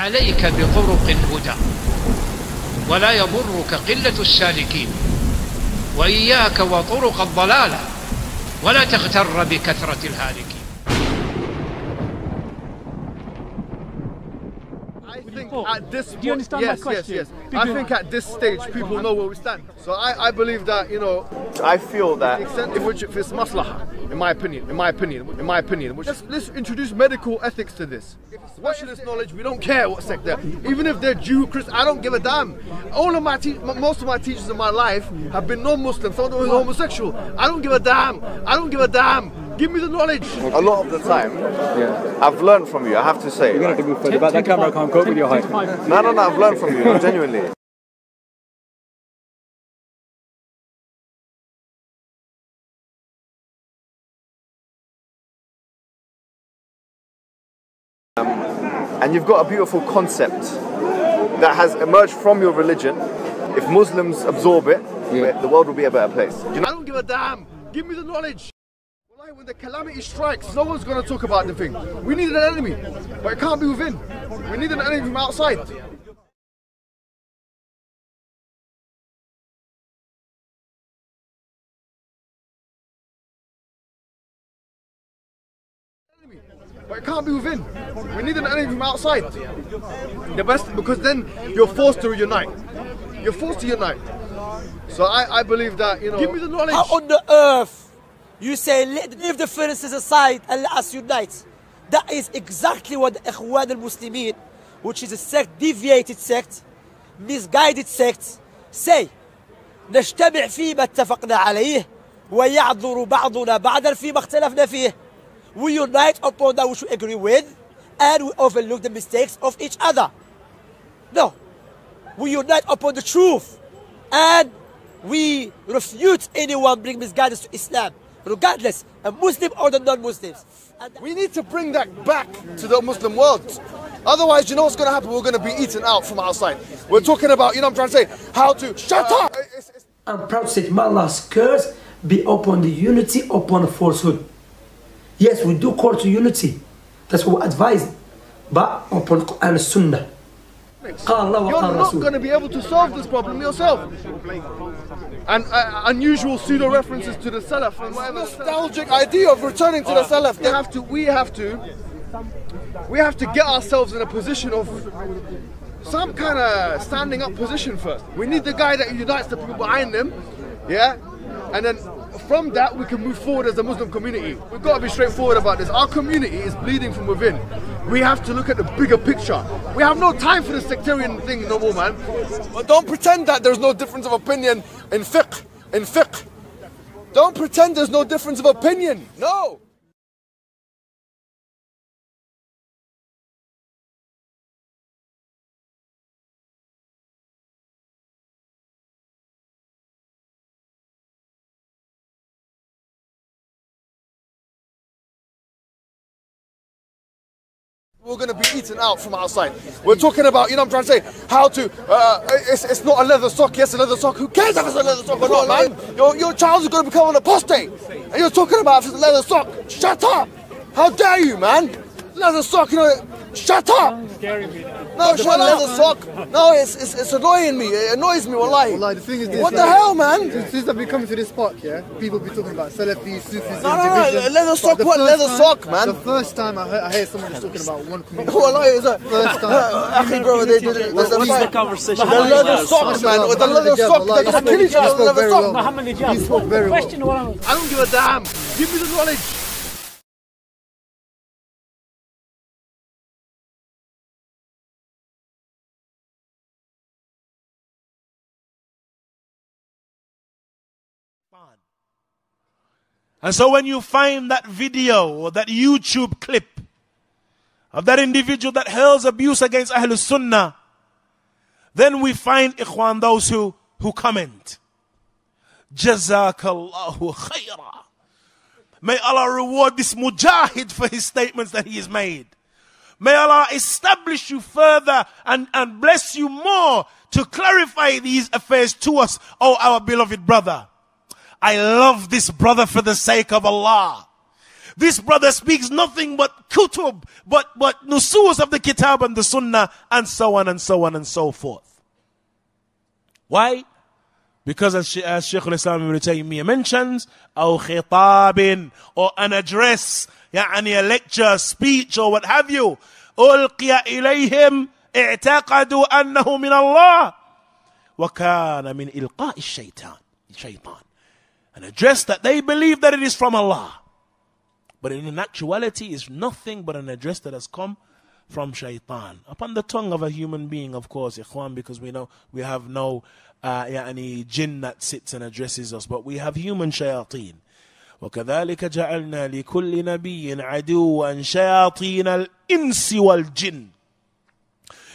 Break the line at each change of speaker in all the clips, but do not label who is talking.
عليك بطرق الهدى ولا يضرك قلة السالكين. وإياك وطرق الضلالة ولا تغتر بكثرة الهالكين
I at this
do you
point,
understand my
yes, yes,
question?
yes.
People-
I think at this stage, people know where we stand. So I, I believe that you know, I feel that the extent in which it fits maslaha, in my opinion, in my opinion, in my opinion, which let's, let's introduce medical ethics to this. Specialist knowledge, we don't care what sect they're. Even if they're Jew, Christian, I don't give a damn. All of my, te- most of my teachers in my life have been non-Muslim. Some of them are homosexual. I don't give a damn. I don't give a damn. Give me the knowledge.
A lot of the time, I've learned from you. I have to say.
You're gonna have to move further back. That camera can't cope with your height.
No, no, no. I've learned from you. no, genuinely. Um, and you've got a beautiful concept that has emerged from your religion. If Muslims absorb it, the world will be a better place. You know?
I don't give a damn. Give me the knowledge. Wallahi, When the calamity strikes, no one's going to talk about the thing. We need an enemy, but it can't be within. We need an enemy from outside. But it can't be within. We need an enemy from outside. The best, because then you're forced to unite. You're forced to unite. So I, I believe that, you know. Give me the knowledge.
How on the earth you say leave the differences aside and let us unite? That is exactly what the Ikhwan al-Muslimin, which is a sect, deviated sect, misguided sect, say. نجتمع فيما اتفقنا عليه ويعذر بعضنا بعضا فيما اختلفنا فيه. We unite upon that which we agree with and we overlook the mistakes of each other. No. We unite upon the truth and we refute anyone bring misguidance to Islam, regardless, a Muslim or the non-Muslims.
We need to bring that back to the Muslim world. Otherwise, you know what's going to happen? We're going to be eaten out from outside. We're talking about, you know what I'm trying to say, how to shut uh, up.
I'm proud to say, my last curse be upon the unity, upon the falsehood. Yes, we do call to unity. That's what we advise. But upon Quran and Sunnah.
You're not going to be able to solve this problem yourself. And uh, unusual pseudo references to the Salaf and. Nostalgic idea of returning to the uh, Salaf. We have to. We have to. We have to get ourselves in a position of some kind of standing up position first. We need the guy that unites the people behind them, yeah, and then from that we can move forward as a Muslim community. We've got to be straightforward about this. Our community is bleeding from within. We have to look at the bigger picture. We have no time for the sectarian thing no more, man. But don't pretend that there's no difference of opinion in fiqh. In fiqh. Don't pretend there's no difference of opinion. No. We're going to be eaten out from outside. We're talking about, you know I'm trying to say, how to, uh, it's, it's not a leather sock, yes, a leather sock. Who cares if it's a leather sock or not, man? Your, your child is going to become an apostate. And you're talking about if it's a leather sock. Shut up. How dare you, man? Leather sock, you know, shut up. No,
The
shut
leather
up. sock. No, it's, it's, it's annoying me. It annoys me, wallahi.
Wallahi, the thing is this,
What the
like,
hell, man?
Since, since I've been coming to this park, yeah, people be talking about Salafi, Sufis,
No, no, no,
division.
leather sock,
the
what
first
leather
time-
sock, man?
The first time I heard, I heard someone just talking about one community.
Wallahi, is that-
First time.
Akhi, bro, they did it.
What-
a
what is the conversation?
The leather sock, man. With the leather sock, they're gonna kill each other with the leather sock.
Muhammad Hijab.
He spoke very well.
question well.
I don't give a damn. Give me the knowledge.
And so when you find that video or that YouTube clip of that individual that hurls abuse against Ahlul Sunnah, then we find Ikhwan those who, who comment. Jazakallahu khairah. May Allah reward this mujahid for his statements that he has made. May Allah establish you further and, and bless you more to clarify these affairs to us, oh our beloved brother. I love this brother for the sake of Allah. This brother speaks nothing but kutub, but, but nusus of the kitab and the sunnah, and so on and so on and so forth. Why? Because as, as Shaykh al-Islam ibn Taymiyyah mentions, أو خطاب, or an address, يعني a lecture, speech, or what have you, ألقي إليهم اعتقدوا أنه من الله وكان من إلقاء الشيطان الشيطان an address that they believe that it is from Allah but in actuality is nothing but an address that has come from shaitan upon the tongue of a human being of course ikhwan because we know we have no uh, يعني jinn that sits and addresses us but we have human shayateen وكذلك جعلنا لكل نبي عدوا شياطين الإنس والجن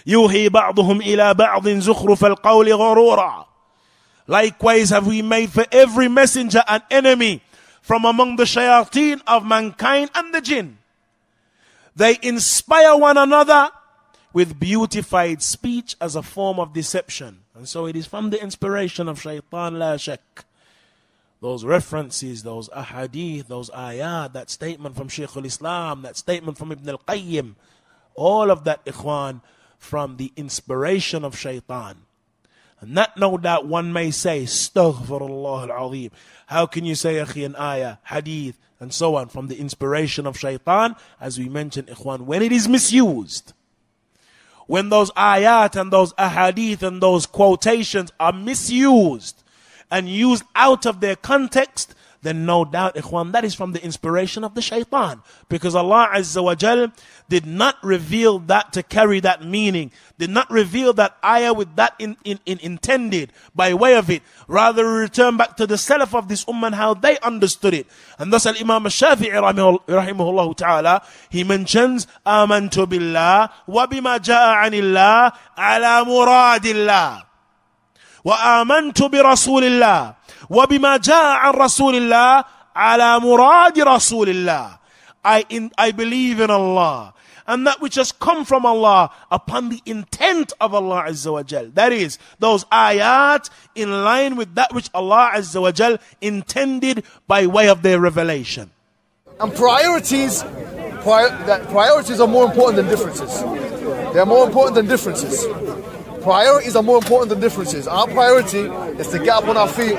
يوحي بعضهم إلى بعض زخرف القول غرورا Likewise have we made for every messenger an enemy from among the shayateen of mankind and the jinn. They inspire one another with beautified speech as a form of deception. And so it is from the inspiration of shaitan la shak. Those references, those ahadith, those ayat, that statement from Shaykh al-Islam, that statement from Ibn al-Qayyim, all of that ikhwan from the inspiration of shaitan. And that no doubt one may say, Astaghfirullah al-Azim. How can you say, akhi, an ayah, hadith, and so on, from the inspiration of shaitan, as we mentioned, ikhwan, when it is misused, when those ayat and those ahadith and those quotations are misused and used out of their context, then no doubt, ikhwan, that is from the inspiration of the shaitan. Because Allah Azza wa Jal did not reveal that to carry that meaning, did not reveal that ayah with that in, in, in intended by way of it. Rather, return back to the Salaf of this ummah and how they understood it. And thus, Al Imam Shafi'i rahimahullah ta'ala, he mentions, Amantu billah, wa bima ja'a anillah, ala muradillah, wa amantu bi. وبما جاء عن رسول الله على مراد رسول الله I, in, I believe in Allah and that which has come from Allah upon the intent of Allah Azza wa Jal. That is, those ayat in line with that which Allah Azza wa Jal intended by way of their revelation.
And priorities, prior, that priorities are more important than differences. They're more important than differences. Priorities are more important than differences. Our priority is to get up on our feet